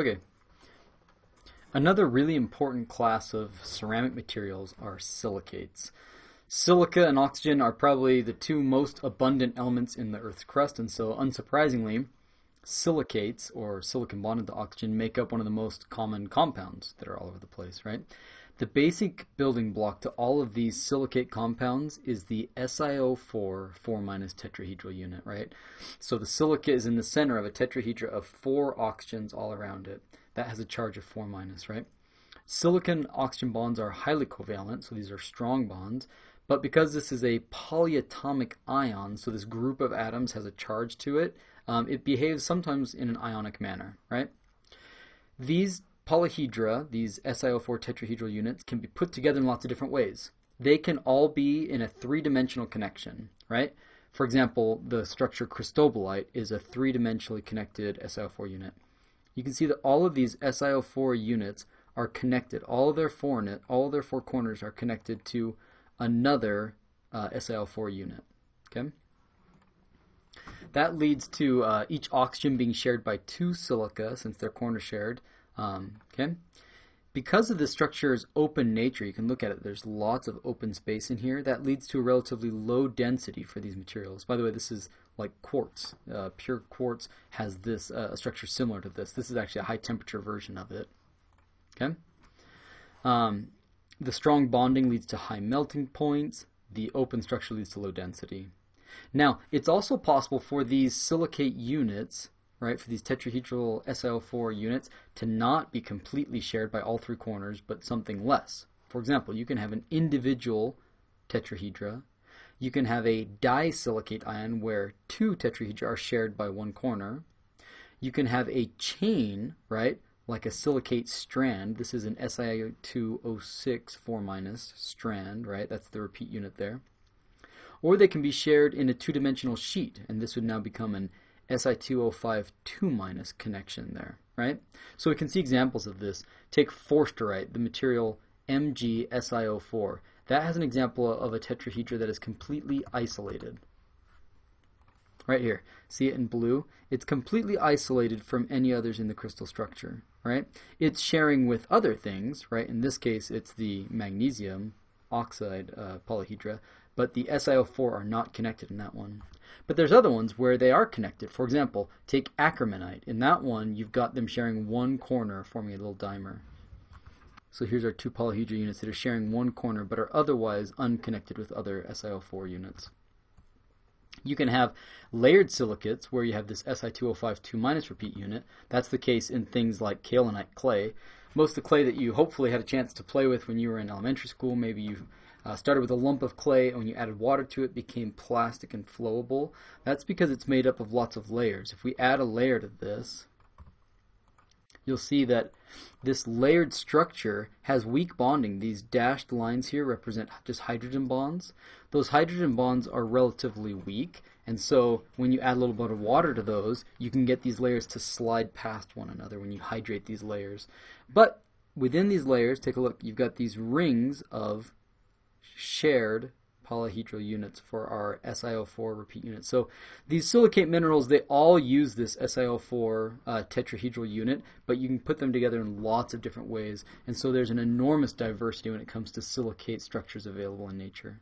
Okay. Another really important class of ceramic materials are silicates. Silica and oxygen are probably the two most abundant elements in the Earth's crust, and so unsurprisingly, silicates or silicon bonded to oxygen make up one of the most common compounds that are all over the place, right? The basic building block to all of these silicate compounds is the SiO4 4 minus tetrahedral unit, right? So the silica is in the center of a tetrahedra of four oxygens all around it. That has a charge of 4 minus, right? Silicon oxygen bonds are highly covalent, so these are strong bonds. But because this is a polyatomic ion, so this group of atoms has a charge to it, um, it behaves sometimes in an ionic manner, right? These polyhedra, these SiO4 tetrahedral units, can be put together in lots of different ways. They can all be in a three-dimensional connection, right? For example, the structure cristobalite is a three-dimensionally connected SiO4 unit. You can see that all of these SiO4 units are connected. All their four all their four corners are connected to another uh, SiO4 unit. Okay. That leads to uh, each oxygen being shared by two silica since they're corner shared, um, okay? Because of the structure's open nature, you can look at it, there's lots of open space in here. That leads to a relatively low density for these materials. By the way, this is like quartz. Uh, pure quartz has this uh, a structure similar to this. This is actually a high temperature version of it. Okay. Um, the strong bonding leads to high melting points. The open structure leads to low density. Now, it's also possible for these silicate units right, for these tetrahedral SiO4 units to not be completely shared by all three corners, but something less. For example, you can have an individual tetrahedra. You can have a disilicate ion where two tetrahedra are shared by one corner. You can have a chain, right, like a silicate strand. This is an Si2O6 4 minus strand, right? That's the repeat unit there. Or they can be shared in a two-dimensional sheet, and this would now become an Si2O5 2 minus connection there, right? So we can see examples of this. Take forsterite, the material MgSiO4. That has an example of a tetrahedra that is completely isolated. Right here. See it in blue? It's completely isolated from any others in the crystal structure, right? It's sharing with other things, right? In this case, it's the magnesium oxide uh, polyhedra, but the SiO4 are not connected in that one. But there's other ones where they are connected. For example, take akermanite. In that one, you've got them sharing one corner, forming a little dimer. So here's our two polyhedra units that are sharing one corner but are otherwise unconnected with other SiO4 units. You can have layered silicates where you have this Si2O5 2 minus repeat unit. That's the case in things like kaolinite clay. Most of the clay that you hopefully had a chance to play with when you were in elementary school, maybe you uh, started with a lump of clay, and when you added water to it, became plastic and flowable. That's because it's made up of lots of layers. If we add a layer to this, you'll see that this layered structure has weak bonding. These dashed lines here represent just hydrogen bonds. Those hydrogen bonds are relatively weak, and so when you add a little bit of water to those, you can get these layers to slide past one another when you hydrate these layers. But within these layers, take a look, you've got these rings of shared polyhedral units for our SiO4 repeat unit. So these silicate minerals, they all use this SiO4 uh, tetrahedral unit, but you can put them together in lots of different ways. And so there's an enormous diversity when it comes to silicate structures available in nature.